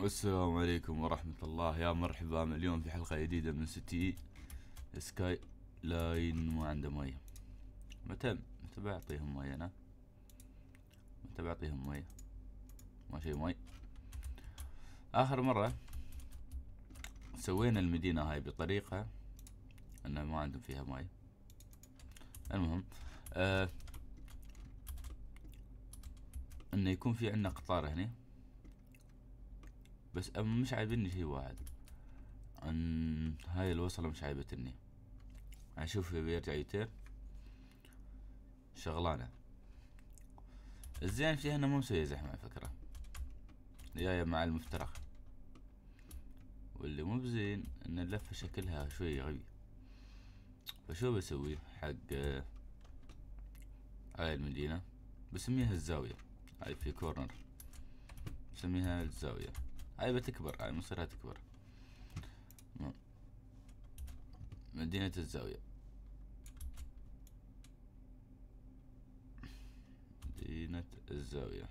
السلام عليكم ورحمة الله. يا مرحبا اليوم في حلقة جديدة من City Skyline ما عنده مية. متى متى بعطيهم مية أنا؟ متى بعطيهم مية؟ ما شي مي آخر مرة سوينا المدينة هاي بطريقة أن ما عندهم فيها مي المهم آه انه يكون في عندنا قطار هنا بس أما مش عاجبني شي واحد. أن هاي الوصلة مش عاجبتني. أشوف بيرجع يتر شغلانة. الزين فيها إنه مو مسوية زحمة على فكرة. جاية مع المفترق. واللي مو بزين ان اللفة شكلها شوي غبي. فشو بسوي؟ حق هاي المدينة. بسميها الزاوية. هاي في corner. بسميها الزاوية. هاي بتكبر هاي مصيرها تكبر. مدينة الزاوية. مدينة الزاوية.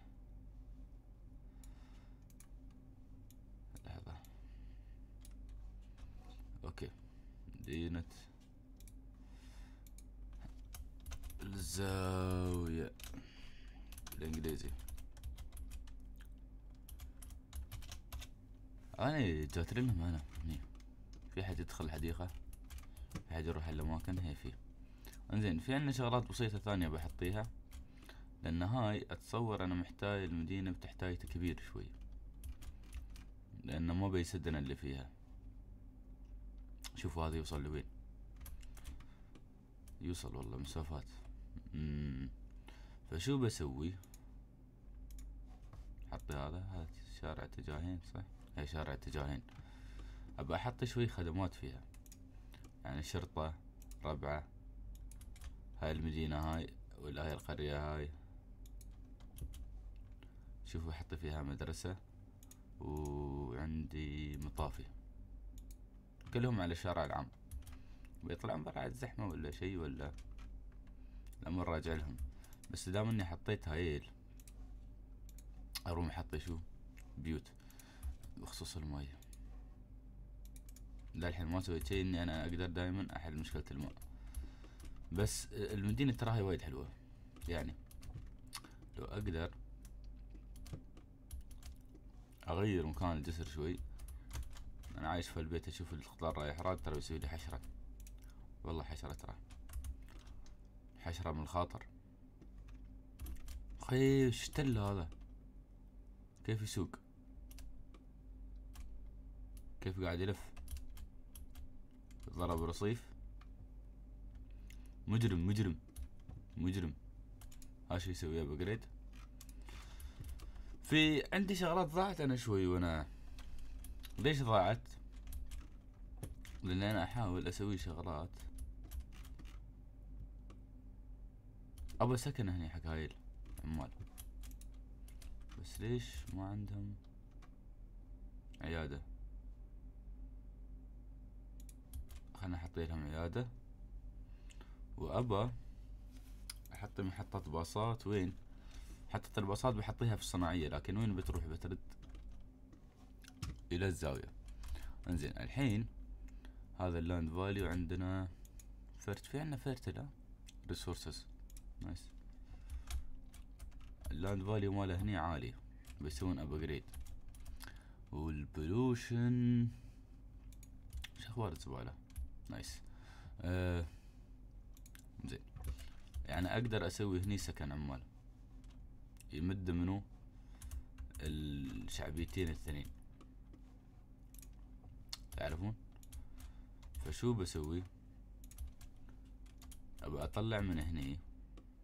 لحظة. okay. مدينة الزاوية. بالإنجليزي. أنا جات لهم أنا هني. في حد يدخل الحديقة؟ في حد يروح الاماكن هي في. إنزين في عندنا شغلات بسيطة ثانية بحطيها. لأن هاي أتصور أنا محتاج المدينة بتحتاج كبير شوي. لأنه ما بيسدنا اللي فيها. شوفوا هذا يوصل لوين. يوصل والله مسافات. مم. فشو بسوي؟ حطي هذا هذا شارع اتجاهين صح؟ شارع اتجاهين ابى أحط شوي خدمات فيها. يعني شرطة ربعة. هاي المدينة هاي ولا هاي القرية هاي. شوفوا أحط فيها مدرسة وعندي مطافي. كلهم على الشارع العام. بيطلعون برا الزحمة ولا شي ولا لما راجع لهم. بس دام إني حطيت هايل أروح أحط شو؟ بيوت. بخصوص الماء للحين ما سويت شي إني أنا أقدر دائما أحل مشكلة الماء بس المدينة تراها وايد حلوة. يعني لو أقدر أغير مكان الجسر شوي أنا عايش في البيت أشوف الخضار رايح راد ترى يسوي لي حشرة. والله حشرة ترى. حشرة من الخاطر. أخي وش هذا. كيف يسوق؟ كيف قاعد يلف؟ ضرب رصيف. مجرم مجرم مجرم. ها شو يسوي ابجريد في عندي شغلات ضاعت أنا شوي وأنا ليش ضاعت؟ لأن أنا أحاول أسوي شغلات. ابى سكن هني حق هاي العمال بس ليش ما عندهم عيادة؟ خلنا أحط لهم عيادة. وابى أحط محطة باصات. وين؟ محطة الباصات بحطيها في الصناعية لكن وين بتروح؟ بترد إلى الزاوية. انزين الحين هذا ال land value عندنا fert في عندنا fertile resources nice ال land value ماله هني عالي بيسوون upgrade وال pollution. شو أخبار الزبالة؟ nice. آه زين. يعني أقدر أسوي هني سكن عمال. يمد منو الشعبيتين الثانيين. تعرفون؟ فشو بسوي؟ ابى أطلع من هني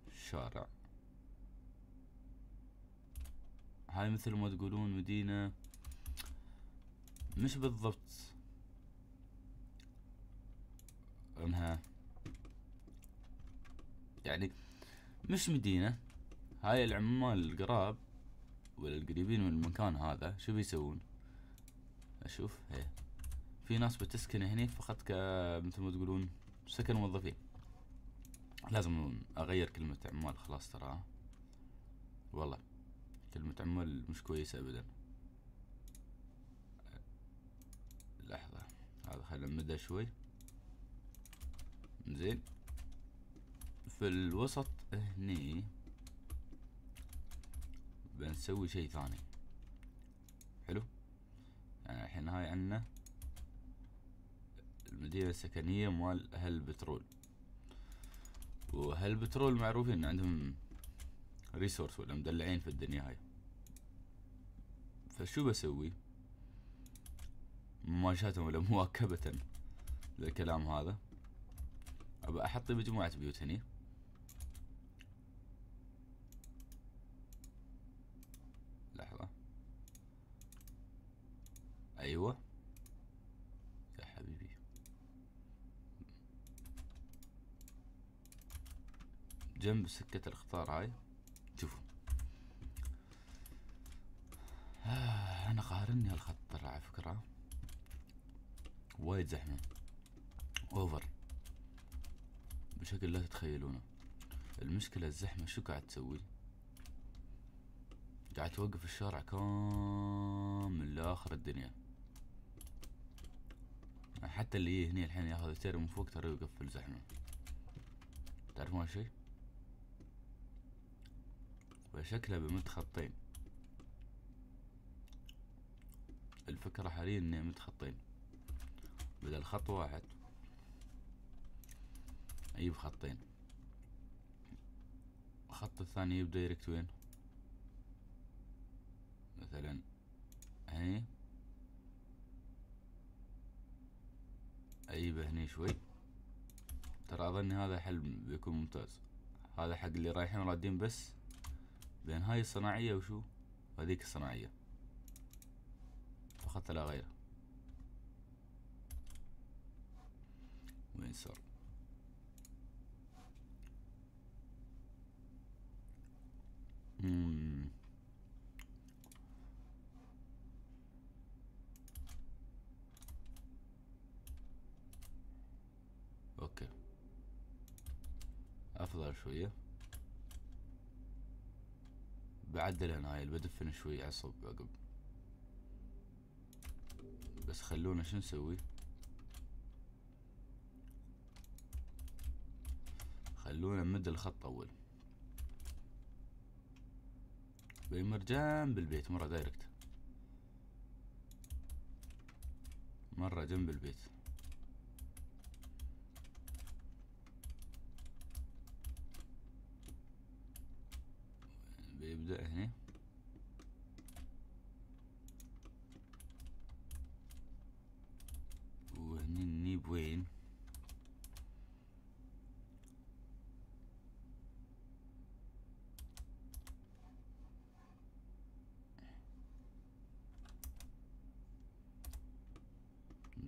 الشارع هاي مثل ما تقولون مدينة مش بالضبط انها يعني مش مدينة. هاي العمال القراب والقريبين من المكان هذا شو بيسوون؟ أشوف هي. في ناس بتسكن هني فقط ك مثل ما تقولون سكن موظفين. لازم أغير كلمة عمال خلاص ترى. والله كلمة عمال مش كويسة ابدا. لحظة هذا خلينا نمدها شوي. زين في الوسط هني. بنسوي شيء ثاني. حلو؟ يعني الحين هاي عنا المدينة السكنية مال أهل البترول وأهل البترول معروفين عندهم ريسورس ولا مدلعين في الدنيا هاي. فشو بسوي؟ مماشاة ولا مواكبة للكلام هذا. أبى أحط مجموعة بيوت هني. لحظة. أيوة. يا حبيبي. جنب سكة الخطار هاي. شوفوا. آه أنا قارني هالخط ترى على فكرة. وايد زحمة. اوفر بشكل لا تتخيلونه. المشكلة الزحمة شو قاعد تسوي؟ قاعد توقف الشارع كامل لآخر الدنيا. حتى اللي يجي هني الحين ياخذ السير من فوق ترى يوقف في الزحمة. تعرفون هالشي؟ وشكله بمد خطين الفكرة حاليا إني مد خطين بدل خط واحد أجيب خطين. الخط الثاني يبدأ يركت وين؟ مثلا هني. اجيبه هني شوي. ترى أظن هذا حل بيكون ممتاز. هذا حق اللي رايحين رادين بس. بين هاي الصناعية وشو؟ وهذيك الصناعية. فقط لا غير وين صار؟ okay. أفضل شوية. بعدل أنا هاي بدفن شوي عصب عقب. بس خلونا شو نسوي؟ خلونا نمد الخط أول. بيمر جنب البيت مرة direct مرة جنب البيت. بيبدأ هنا. وهني النيب وين؟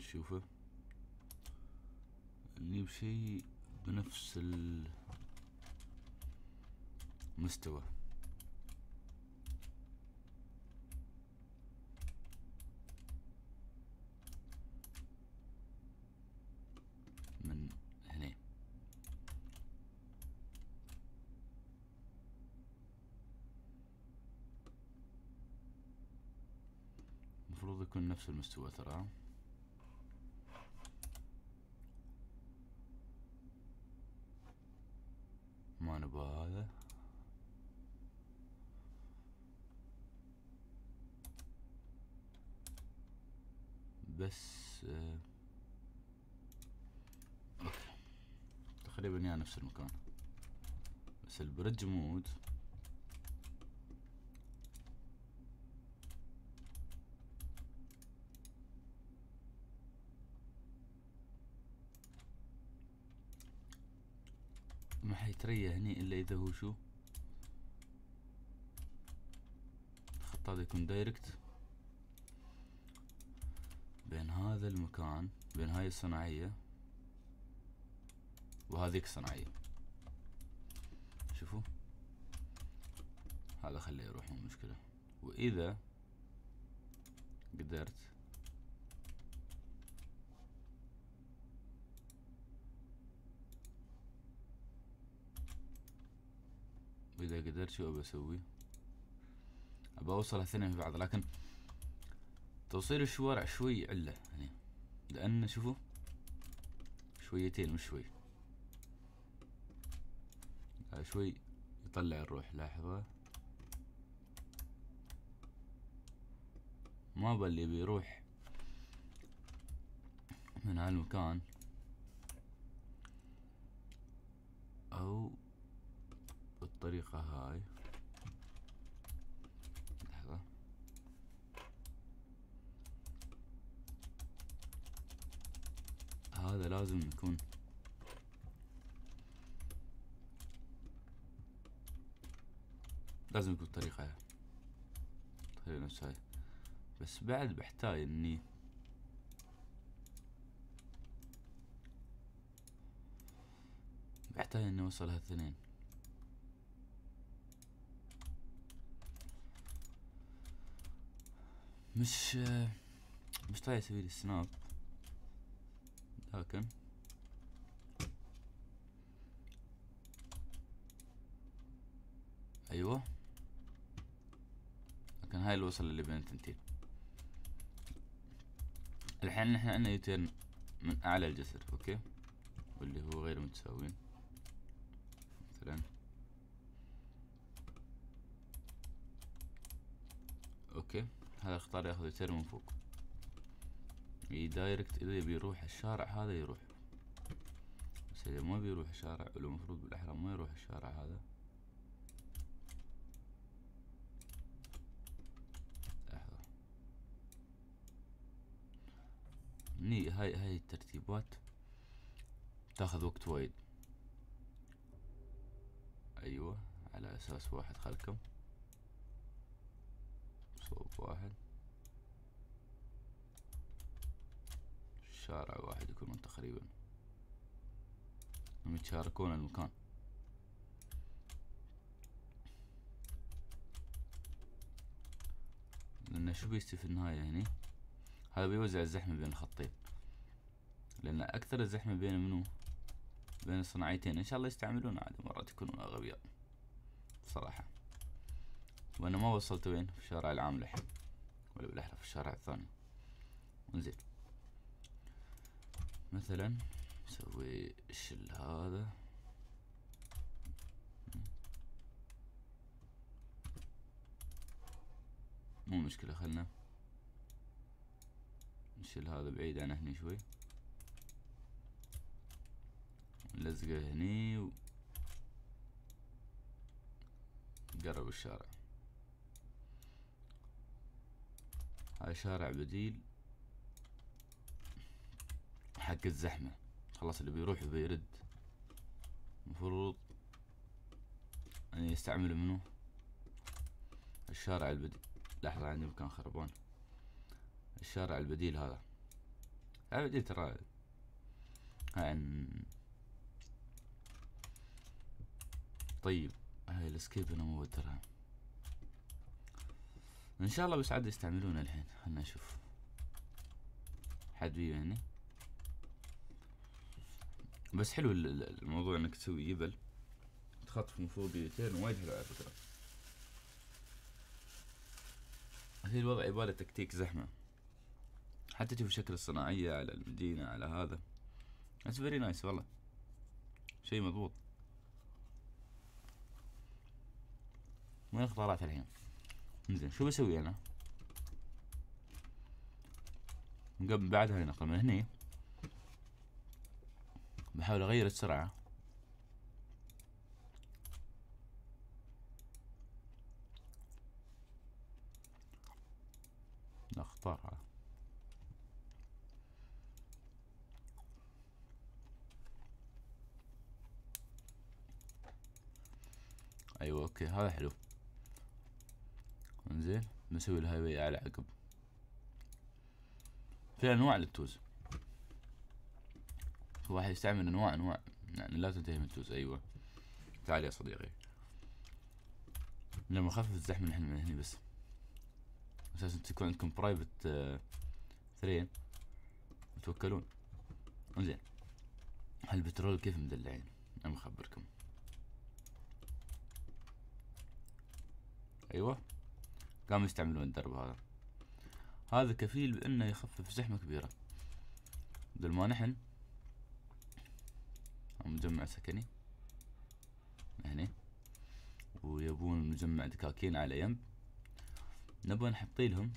نشوفه نجيب شيء بنفس المستوى من هنا. المفروض يكون نفس المستوى ترى ما نبغى هذا بس آه، okay. تقريبا يا نفس المكان. بس ال bridge mode. ما حيتريا هني إلا إذا هو شو؟ الخط هذا يكون دايركت بين هذا المكان بين هاي الصناعية وهذيك الصناعية. شوفوا. هذا خليه يروح مو مشكلة. وإذا قدرت وإذا قدرت شو أبى أسوي؟ أبى أوصل الاثنين في بعض لكن توصيل الشوارع شوي علة يعني. لأن شوفوا شويتين مش شوي. شوي يطلع الروح لاحظة ما باللي بيروح من هالمكان. أو بالطريقة هاي لحظة هذا لازم يكون. لازم يكون طريقة طريقة نفس هاي بس بعد بحتاج إني بحتاج إني أوصل هالثنين. مش مش طايق أسوي لي سناب لكن أيوه. لكن هاي الوصل اللي بين التنتين. الحين نحن عندنا يوتيرن من أعلى الجسر okay؟ واللي هو غير متساويين. مثلا. okay. هذا اختار ياخذ U-turn من فوق. direct اذا بيروح الشارع هذا يروح. بس إذا ما بيروح الشارع المفروض بالاحرى ما يروح الشارع هذا. ني هاي هاي الترتيبات تاخذ وقت وايد. أيوه على أساس واحد خلكم. صوب واحد. شارع واحد يكونون تقريبا. يتشاركون المكان. لأن شو بيصير في النهاية هني؟ هذا بيوزع الزحمة بين الخطين. لأن أكثر الزحمة بين منو؟ بين الصناعيتين. إن شاء الله يستعملون عاد مرات يكونون أغبياء. بصراحة. وأنا ما وصلت وين؟ في الشارع العام لحين ولا بالأحرى في الشارع الثاني. انزين. مثلا نسوي الشل هذا. مو مشكلة خلنا نشيل هذا بعيد عن هني شوي. نلزقه هني و... الشارع. هاي شارع بديل. حق الزحمة. خلاص اللي بيروح وبيرد المفروض أن يستعمل منه الشارع البديل. لحظة عندي مكان خربان. الشارع البديل هذا. البديل ترى. عن طيب. هاي الاسكيب أنا مو إن شاء الله بس عاد يستعملونه الحين. خلنا نشوف. حد بيه يعني؟ بس حلو الموضوع إنك تسوي جبل تخطف من فوق بيتين وايد حلو على فكرة. هي الوضع يباله تكتيك زحمة. حتى تشوف شكل الصناعية على المدينة على هذا. it's very nice والله. شيء مضبوط. وين الاختيارات الحين؟ زين شو بسوي أنا؟ قبل بعدها نقل من هني. بحاول أغير السرعة. نختارها. أيوه أوكي هذا حلو. إنزين نسوي ال highway على عقب. في أنواع للتوز. واحد يستعمل انواع أنواع. يعني لا تنتهي من التوز أيوه. تعال يا صديقي. لما نخفف الزحمة نحن من هنا بس. أساسا تكون عندكم private train توكلون انزين. هالبترول كيف مدلعين؟ أنا مخبركم أيوه. قاموا يستعملون الدرب هذا. هذا كفيل بأنه يخفف زحمة كبيرة. بدل ما نحن مجمع سكني. هني. ويبون مجمع دكاكين على ينب نبغى نحطي لهم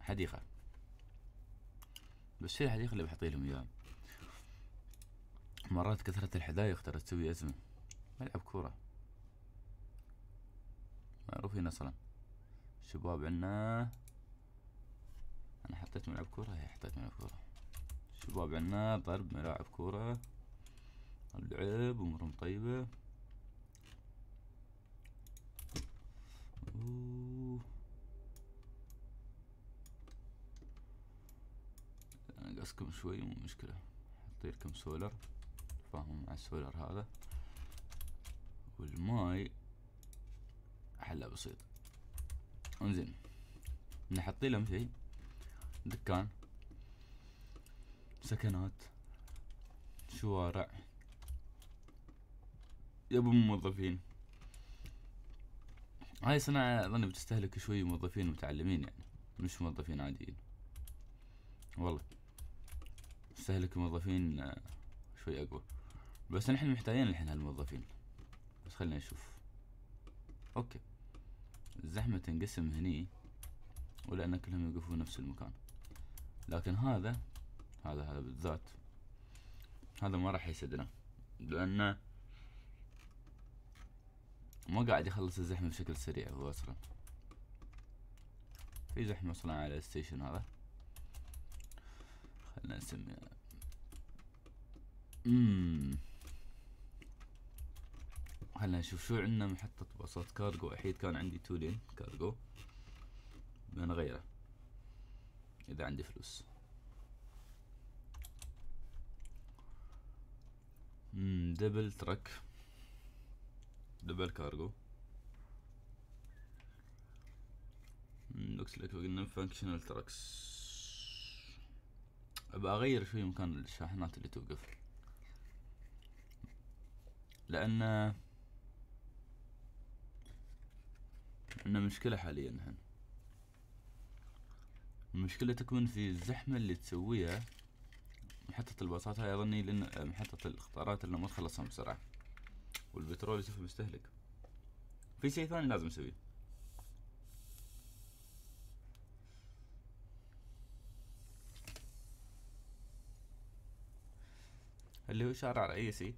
حديقة. بس في الحديقة اللي بحطي لهم إياها. مرات كثرة الحدايق ترى تسوي أزمة. ملعب كورة. معروفين أصلا. شباب عنا أنا حطيت ملعب كورة. هي حطيت ملعب كورة. شباب عنا ضرب ملاعب كورة اللعب أمورهم طيبة. أوه. أنقصكم شوي مو مشكلة. حطيلكم سولر. فاهم مع السولر هذا. والماي حلها بسيط. انزين. نحط لهم شيء دكان. سكنات شوارع. يبون موظفين. هاي صناعة أظن بتستهلك شوي موظفين متعلمين يعني مش موظفين عاديين. والله. تستهلك موظفين آه، شوي أقوى. بس نحن محتاجين الحين هالموظفين. بس خلينا نشوف. أوكي. الزحمة تنقسم هني ولأن كلهم يوقفون نفس المكان. لكن هذا هذا هذا بالذات. هذا ما راح يسدنا لأنه ما قاعد يخلص الزحمة بشكل سريع هو أصلا. في زحمة أصلا على ال station هذا. خلنا نسميها. امم خلنا نشوف شو عندنا محطة باصات. كارغو أحيد كان عندي two lane cargo. بنغيره إذا عندي فلوس. double track double cargo looks like قلنا functional tracks أبى أغير شوي مكان الشاحنات اللي توقف. لأن عندنا مشكلة حاليا نحن المشكلة تكمن في الزحمة اللي تسويها محطة الباصات هاي أظني لأن محطة الإخطارات اللي ما تخلصها بسرعة. والبترول يصير مستهلك. في شيء ثاني لازم نسويه. اللي هو شارع رئيسي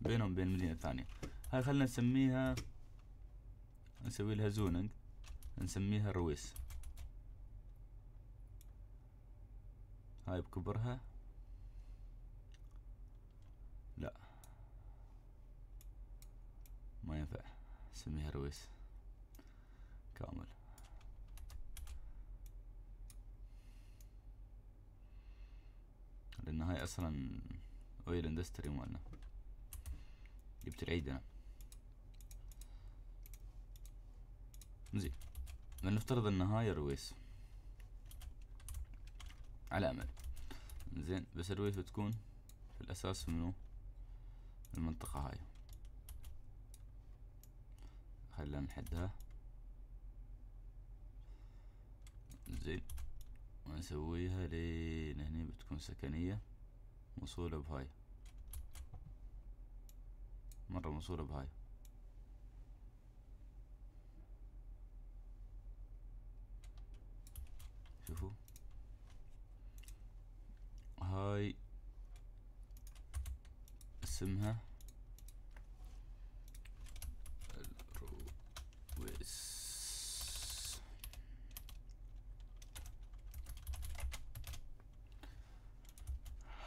بينهم بين مدينة ثانية. هاي خلنا نسميها نسوي لها زوننج نسميها رويس. هاي بكبرها. لا. ما ينفع. نسميها رويس. كامل. لأن هاي أصلا oil industry مالنا. جبت العيد أنا. زين. لنفترض إن هاي رويس. على أمل. زين. بس الرويس بتكون في الأساس منو؟ المنطقة هاي. خلينا نحدها. زين. ونسويها لين هني بتكون سكنية. موصولة بهاي. مرة موصولة بهاي. شوفوا. هاي اسمها الرويس.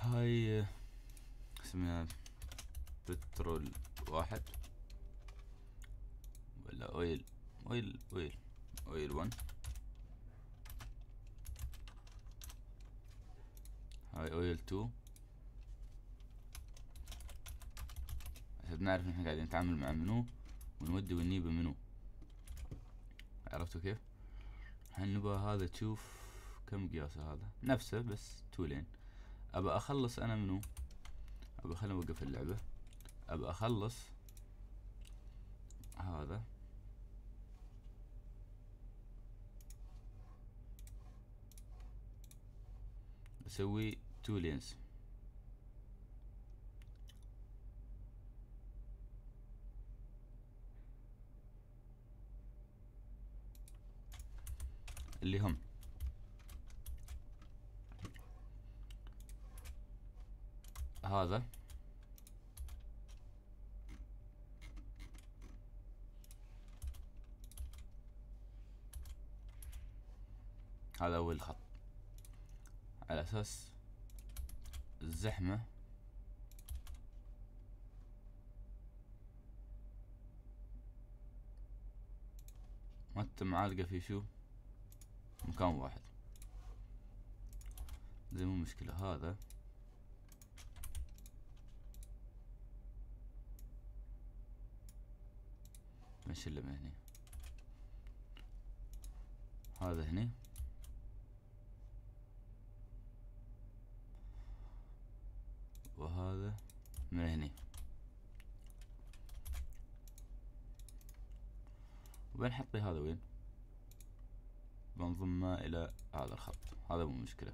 هاي اسمها بترول واحد. ولا oil oil oil oil one هاي oil two عشان نعرف نحن قاعدين نتعامل مع منو ونودي ونجيب منو. عرفتوا كيف؟ نبغى هذا تشوف كم قياسه هذا؟ نفسه بس two lane. أبى أخلص أنا منو؟ أبى خليني اوقف اللعبة. أبى أخلص هذا. أسوي تو لينز اللي هم. هذا. هذا أول خط. على أساس الزحمة. ما تتم عالقة في شو. مكان واحد. زي مو مشكلة. هذا. اللي من هني هذا هني وهذا من هني وبنحطي هذا وين؟ بنضمه إلى هذا الخط. هذا مو مشكلة.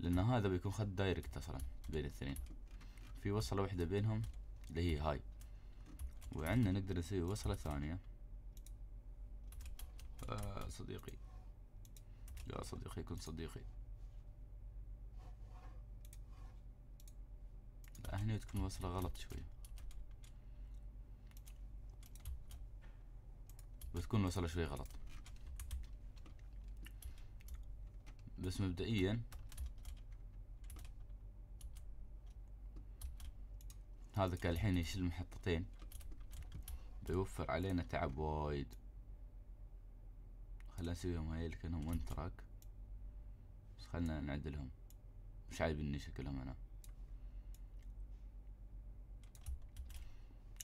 لأن هذا بيكون خط دايركت أصلا بين الاثنين. في وصلة واحدة بينهم اللي هي هاي. وعندنا نقدر نسوي وصلة ثانية. آه صديقي. يا صديقي كن صديقي. لا هنا تكون وصلة غلط شوي. بتكون وصلة شوي غلط. بس مبدئيا هذا كالحين يشيل محطتين بيوفر علينا تعب وايد. خلنا نسويهم هاي كأنهم ون تراك بس خلنا نعدلهم. مش عاجبني شكلهم أنا.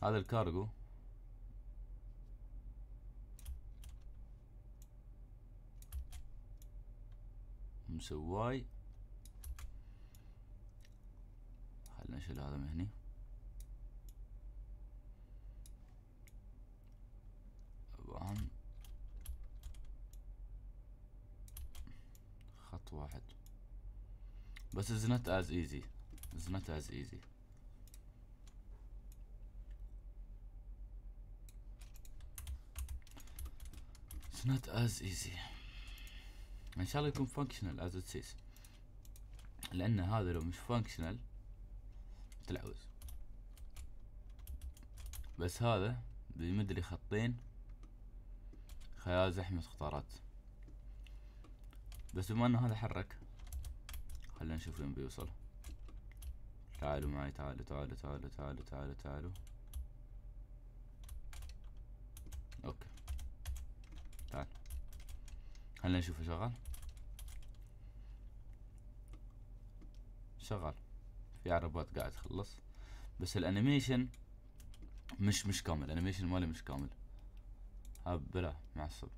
هذا الكارغو. مسواي خلنا نشيل هذا من هني وهم خط واحد بس easy it's not as easy it's not as easy إن شاء الله يكون functional as it says لأن هذا لو مش functional تلعوز. بس هذا بيمد لي خطين خيال زحمة اختارات بس بما إنه هذا حرك خلينا نشوف وين بيوصل. تعالوا معي تعالوا تعالوا تعالوا تعالوا تعالوا تعالوا. okay. تعال. خلينا نشوفه شغال؟ شغال. في عربات قاعد تخلص. بس ال animation مش مش كامل. ال animation ماله مش كامل. ها بلا معصب.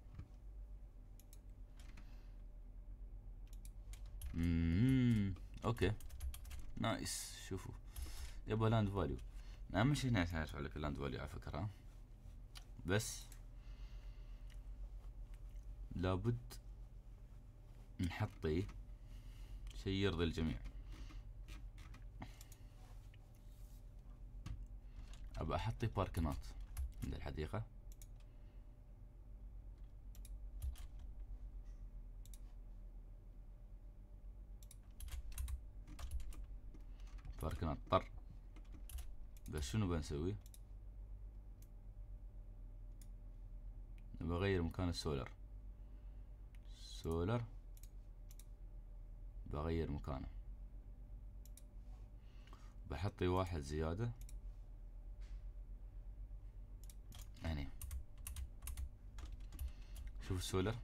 امم okay. nice. شوفوا. يبغى land value. أهم شيء هنا ادفع لك ال land value على فكرة. بس لابد نحطي شيء يرضي الجميع. أبى احطي باركنات عند الحديقة. باركنات طر. بس شنو بنسوي؟ نبغى مكان السولر. سولر. بغير مكانه. بحطي واحد زيادة. يعني شوف السولر.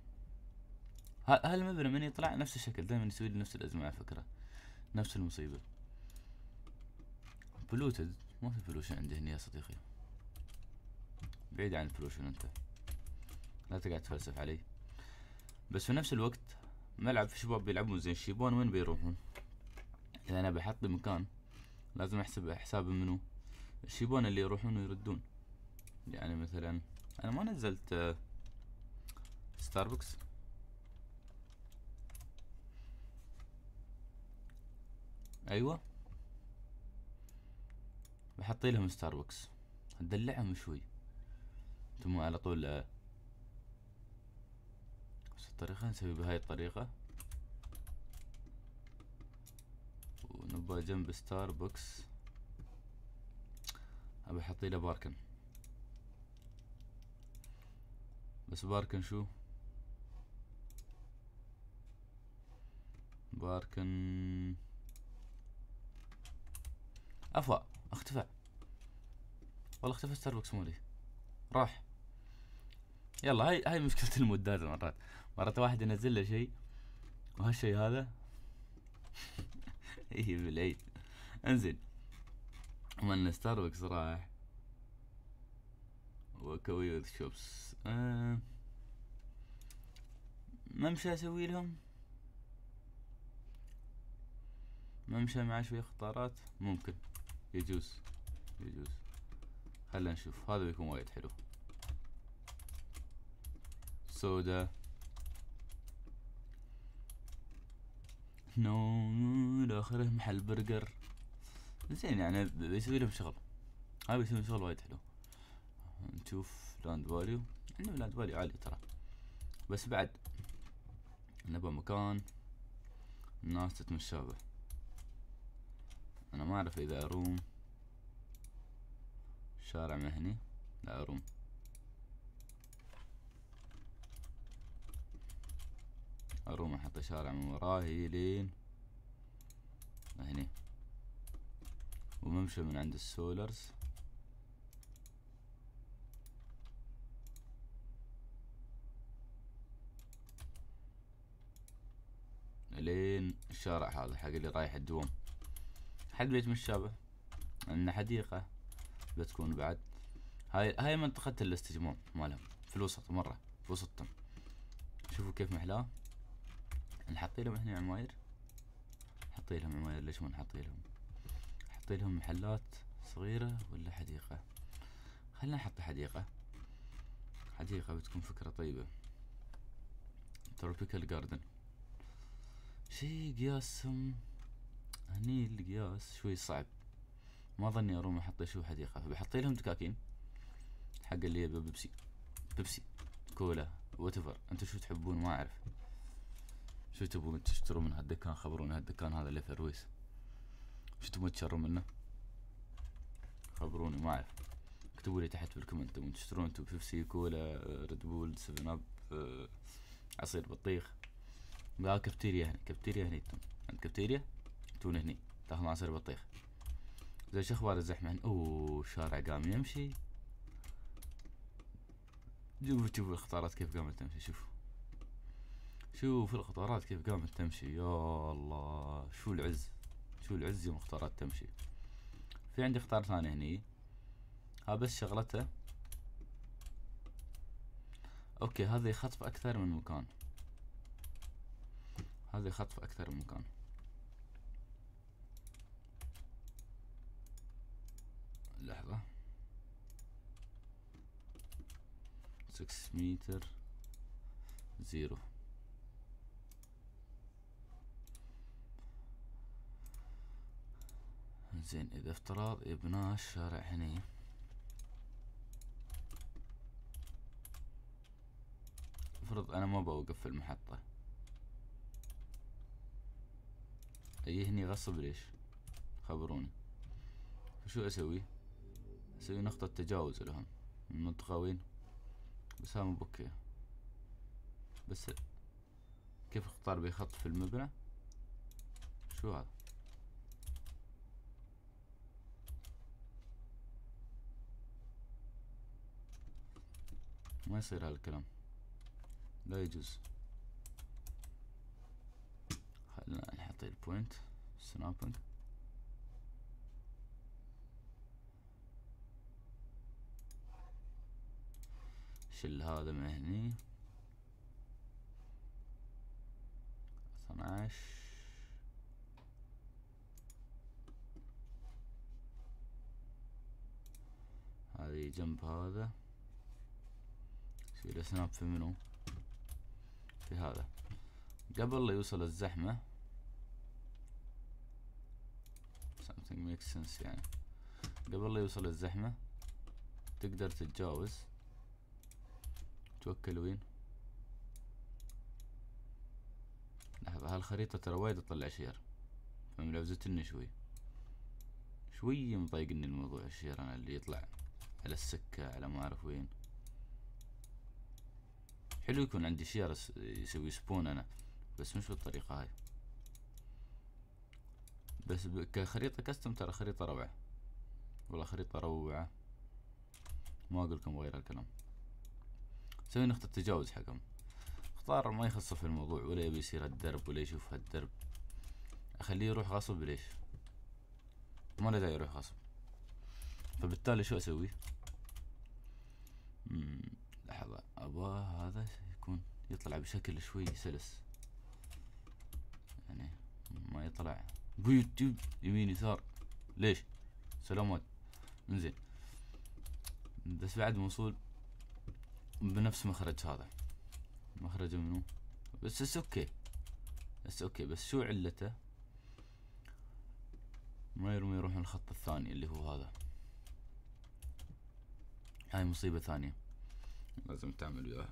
هالمبنى من يطلع؟ نفس الشكل دائما يسوي لي نفس الأزمة على فكرة. نفس المصيبة. polluted ما في pollution عندي هنا يا صديقي. بعيد عن ال pollution أنت. لا تقعد تفلسف علي. بس في نفس الوقت ملعب في شباب بيلعبون زين الشيبان وين بيروحون؟ إذا أنا بحط بمكان لازم أحسب حساب منو. الشيبان اللي يروحون ويردون. يعني مثلا أنا ما نزلت ستاربكس. أيوه. بحط لهم ستاربكس. ندلعهم شوي. أنتم على طول بس الطريقة نسوي بهاي الطريقة. ونبغى جنب ستاربكس أبي أحط له باركن. بس باركن شو؟ باركن. افا اختفى. والله اختفى ستاربكس مولي راح. يلا هاي هاي مشكلة المودات مرات. مرات واحد ينزل له شيء وهالشيء هذا إيه بالعيد. انزين. من ستاربكس راح. وكوي شوبس آه. ممشى أسوي لهم؟ ممشى مع شوية خطارات؟ ممكن. يجوز. يجوز. خلنا نشوف. هذا بيكون وايد حلو. سودا. no الاخره محل برجر. زين يعني بيسوي لهم شغل. هاي بيسوي شغل وايد حلو. نشوف land value. عندهم land value عالي ترى. بس بعد نبغى مكان الناس تتمشى به. أنا ما أعرف إذا أروم شارع مهني لا أروم. أروم أحط شارع من وراي لين. هني. وممشى من عند السولرز. لين الشارع هذا حق اللي رايح الدوام حد بيتمشى عندنا حديقة بتكون بعد. هاي هاي منطقة الاستجمام مالهم. في الوسط مرة. في وسطهم. شوفوا كيف محلاه. نحط لهم هنا عماير نحط لهم عماير ليش ما نحط لهم؟ نحط لهم محلات صغيرة ولا حديقة؟ خلنا نحط حديقة. حديقة بتكون فكرة طيبة. tropical garden شي قياسهم هني القياس شوي صعب. ما ظني اروم أحط شو حديقة. فبحط لهم دكاكين حق اللي يبي بيبسي. بيبسي كولا whatever انتو شو تحبون؟ ما أعرف. شو تبون تشترون من هالدكان خبرونا هالدكان هذا اللي في الرويس شو تبون تشترون منه؟ خبروني ما أعرف. اكتبوا لي تحت في ال comment. تبون تشترون انتو بيبسي كولا ريد بول سفن أب عصير بطيخ. لا كافتيريا هني كافتيريا هني أنتم عند كافتيريا تون هني تاخذون عصير بطيخ. زي شو أخبار الزحمة هني أوه الشارع قام يمشي. شوفوا شوفوا القطارات كيف قامت تمشي شوفوا. شوف القطارات كيف قامت تمشي. يا الله شو العز؟ شو العز يوم القطارات تمشي؟ في عندي قطار ثاني هني. ها بس شغلته. okay هذا يخطف أكثر من مكان. هذا يخطف أكثر من مكان. لحظة. 6 متر zero زين إذا افتراض ابناء الشارع هني افرض أنا ما بوقف في المحطة. أي هني غصب ليش؟ خبروني. شو أسوي؟ أسوي نقطة تجاوز لهم. المنطقة وين بس ها بوكي بس كيف القطار بيخط في المبنى؟ شو هذا؟ ما يصير هالكلام. لا يجوز. خلنا نحط البوينت سنابنج شل هذا من هني. اثناش هذه جنب هذا. يصير سناب في منو؟ في هذا. قبل لا يوصل الزحمة something makes sense يعني. قبل لا يوصل الزحمة تقدر تتجاوز. توكل وين؟ لحظة هالخريطة ترى وايد تطلع شير. فملوزتني شوي. شوي مضايقني الموضوع الشير أنا اللي يطلع على السكة على ما أعرف وين. حلو يكون عندي شير يسوي spawn أنا بس مش بالطريقة هاي. بس كخريطة custom ترى خريطة روعة. والله خريطة روعة. ما أقول لكم غير الكلام سوي نقطة تجاوز حقهم. اختار ما يخصه في الموضوع ولا يبي يصير هالدرب ولا يشوف هالدرب. أخليه يروح غصب ليش؟ ما له داعي يروح غصب. فبالتالي شو أسوي؟ لحظة. أبغى هذا يكون يطلع بشكل شوي سلس. يعني ما يطلع. بيوتيوب يمين يسار. ليش؟ سلامات انزين. بس بعد موصول بنفس مخرج هذا. مخرجه منو؟ بس بس أوكي بس أوكي بس شو علته؟ ما يرمي يروحون الخط الثاني اللي هو هذا. هاي مصيبة ثانية. لازم تعمل وياها.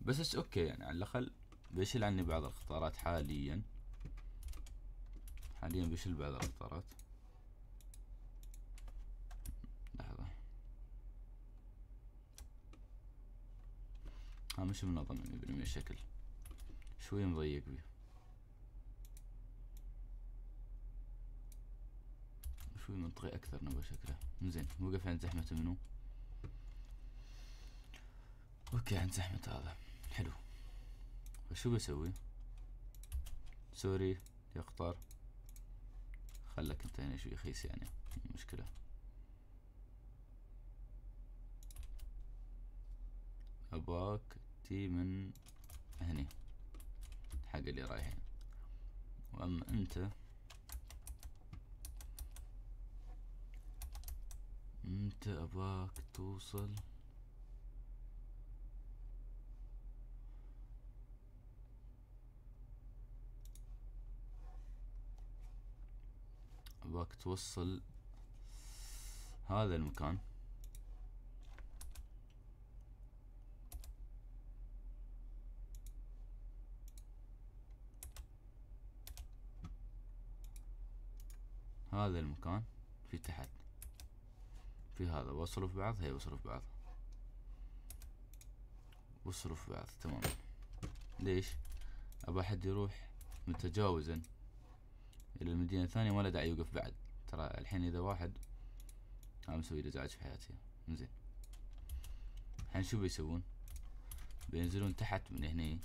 بس اتس أوكي يعني على الأقل بيشيل عني بعض الخطارات حاليا. حاليا بيشيل بعض الخطارات. لحظة. ها مش منظم يعني بالمية الشكل شوي مضيق بيه شوي منطقي أكثر نبغى شكله. زين وقف عند زحمة منو؟ okay عند زحمة هذا. حلو. فشو بسوي؟ sorry يقطر. خلك أنت هنا شوي خيس يعني مشكلة. أباك تي من هني حق اللي رايحين. وأما أنت أنت أباك توصل اباك توصل هذا المكان. هذا المكان في تحت. في هذا. وصلوا في بعض؟ هي وصلوا في بعض. وصلوا في بعض. تمام. ليش؟ ابى أحد يروح متجاوزا. إلى المدينة الثانية ما له داعي يوقف بعد. ترى الحين إذا واحد أنا مسوي ازعاج في حياتي. زين الحين شو بيسوون؟ بينزلون تحت من هني.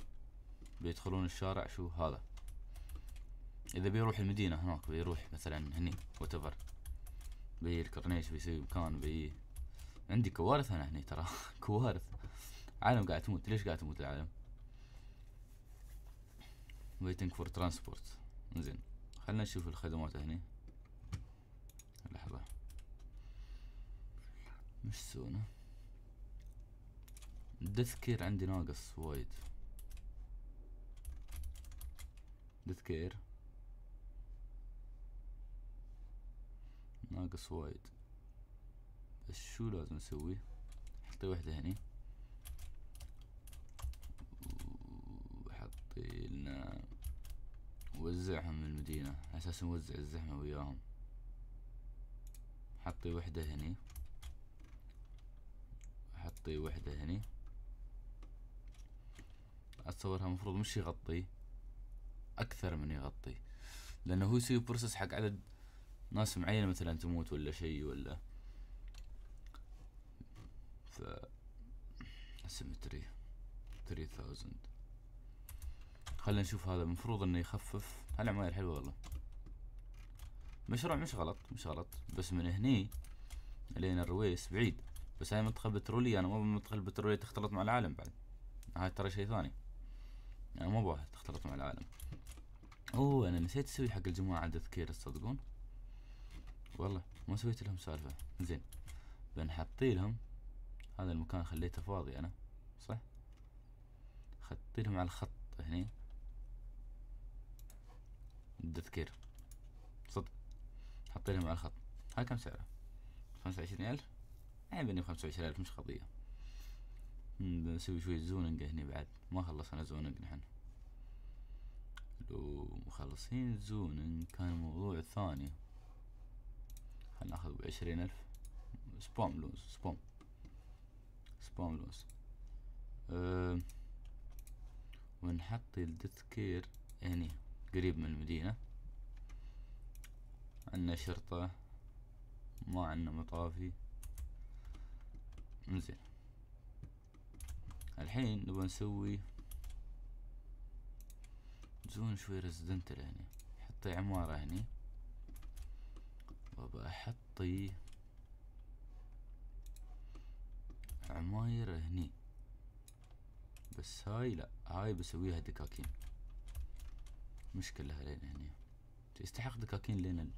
بيدخلون الشارع شو؟ هذا. إذا بيروح المدينة هناك بيروح مثلا هني وتفر بي الكورنيش بيسوي مكان بي عندي كوارث أنا هني ترى. كوارث. عالم قاعد تموت. ليش قاعد تموت العالم؟ waiting for transport. زين خلنا نشوف الخدمات هني. لحظة. مش سونا. ال death عندي ناقص وايد. دث ناقص وايد. بس شو لازم نسوي؟ حطي وحدة هني. وحطي لنا وزعهم من المدينة أساس نوزع الزحمة وياهم. حطي وحدة هني. حطي وحدة هني. أتصورها المفروض مش يغطي أكثر من يغطي. لأنه هو يسوي process حق عدد ناس معينة مثلا تموت ولا شيء ولا. ف cemetery 3000 خلينا نشوف هذا. المفروض إنه يخفف. هالعماير حلوة والله؟ مشروع مش غلط مش غلط. بس من هني لين الرويس بعيد. بس هاي منطقة بترولية أنا مو منطقة البترولية تختلط مع العالم بعد. هاي ترى شيء ثاني. يعني مو ابغاها تختلط مع العالم. أوه أنا نسيت أسوي حق الجماعة تذكير تصدقون؟ والله ما سويت لهم سالفة. زين. بنحطي لهم هذا المكان خليته فاضي أنا صح؟ خطي لهم على الخط هني. التذكير صدق. حط حاطينها مع الخط. هاي كم سعره خمسة وعشرين ألف؟ يعني بخمسة وعشرين ألف مش قضية. بنسوي شوية زوننج هني بعد. ما خلصنا زوننج نحن. لو مخلصين زوننج كان الموضوع الثاني خلنا ناخذ بعشرين ألف. سبوم لوز سبوم. سبوم لوز أه ونحط الدثكير هني. قريب من المدينة. عندنا شرطة ما عندنا مطافي. انزين. الحين نبغى نسوي zone شوي residential هني. حطي عمارة هني. وبحطي عماير هني. بس هاي لا هاي بسويها دكاكين. مش كلها لين هني يستحق دكاكين لين ال...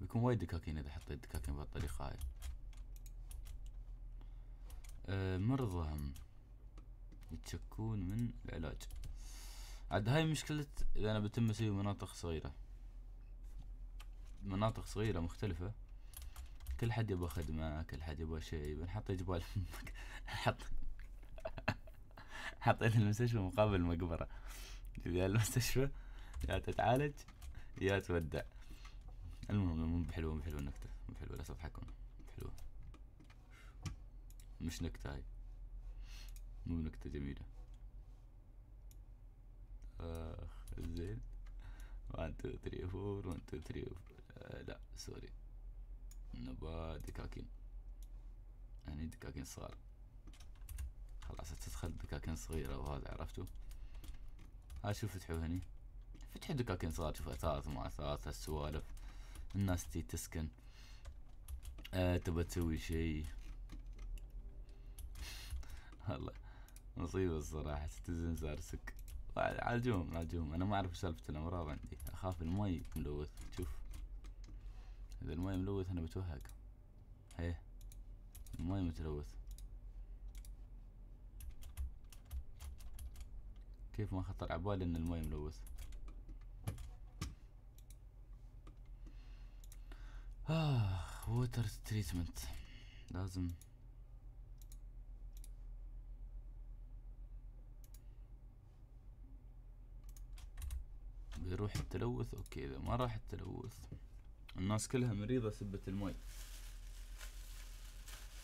بيكون وايد دكاكين إذا حطيت دكاكين بهالطريقة هاي. أه مرضهم يتشكون من العلاج. عاد هاي مشكلة إذا أنا بتم أسوي مناطق صغيرة. مناطق صغيرة مختلفة. كل حد يبغى خدمة كل حد يبغى شيء. بنحط جبال حط حطيت المستشفى مقابل المقبرة. تبي المستشفى يا تتعالج يا تودع. المهم مو بحلوة مو بحلوة النكتة. مو بحلوة لا تضحكون حلوة مش نكتة هاي. مو نكتة جميلة. آخ زين. 1 2 3 4 1 2 3 4 لا سوري. نبغى دكاكين. يعني دكاكين صغار. خلاص تدخل دكاكين صغيرة وهذا عرفتوا؟ ها شوف فتحوا هني؟ فتحوا دكاكين صغار شوف أثاث وما أثاث هالسوالف. الناس تي تسكن. آه تبى تسوي شيء. والله مصيبة الصراحة ستزن صار سك. عالجوهم عالجوهم أنا ما أعرف سالفة الأمراض عندي. أخاف المي ملوث شوف. إذا المي ملوث أنا بتوهق. هيه المي متلوث. كيف ما خطر عبالي إن المي ملوث. آه water treatment لازم. بيروح التلوث؟ أوكي إذا ما راح التلوث الناس كلها مريضة سبة المي.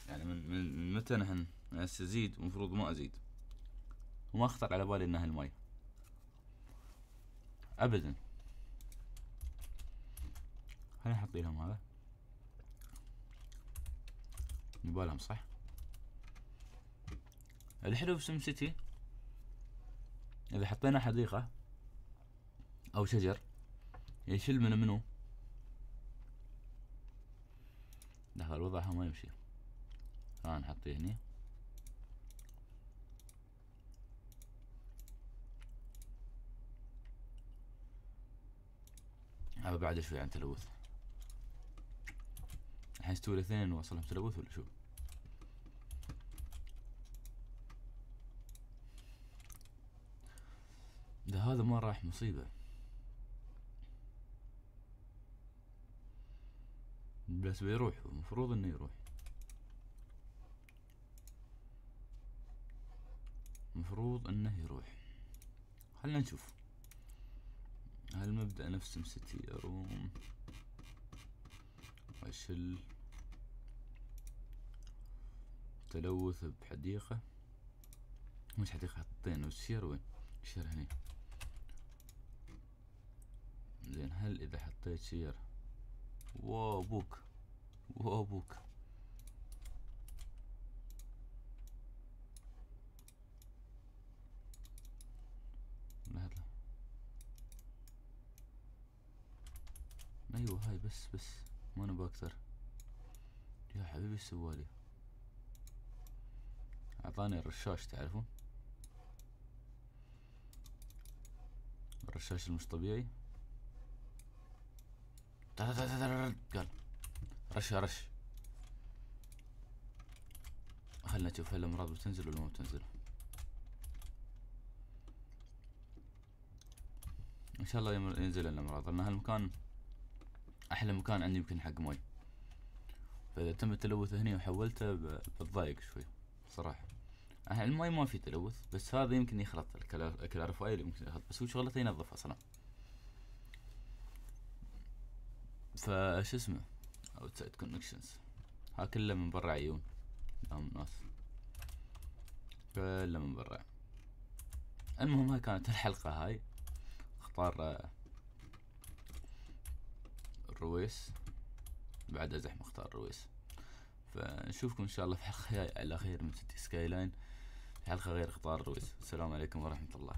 يعني من, من متى نحن؟ هسه ازيد المفروض ما أزيد. وما خطر على بالي إنها المي. ابدا. خلينا نحط لهم هذا. نبالهم صح؟ الحلو في سم سيتي إذا حطينا حديقة أو شجر يشيل من منو؟ لحظة الوضع ما يمشي. ها نحطيه هني. هذا بعد شوي عن تلوث. الحين استوى الاثنين نوصلهم تلوث ولا شو؟ ده هذا ما راح مصيبة. بس بيروح المفروض إنه يروح. المفروض إنه يروح. خلنا نشوف. هل مبدأ نفس سيتي أروم. واشل تلوث بحديقة. مش حديقة حطينا والشير وين؟ الشير هني. زين هل إذا حطيت شير؟ wow بوك. أيوه هاي بس بس. ما نبغى أكثر. يا حبيبي إيش سوالي أعطاني الرشاش تعرفون؟ الرشاش المش طبيعي. قال رش رش. خلنا نشوف هل الأمراض بتنزل ولا ما بتنزل؟ إن شاء الله ينزل الأمراض. لأن هالمكان أحلى مكان عندي يمكن حق ماي فإذا تم التلوث هني وحولته بتضايق شوي صراحة. الماي ما في تلوث بس هذا يمكن يخلط ال cla- ال clarifier يمكن يخلط بس هو شغلته ينظف أصلا. فش اسمه؟ outside connections ها كله من برا عيون. قدام الناس كله من برا. المهم هاي كانت الحلقة هاي. قطار الرويس بعد أزح مختار الرويس. فنشوفكم إن شاء الله في جاية على خير من سيتي سكاي لاين في حلقة غير قطار الرويس. السلام عليكم ورحمة الله.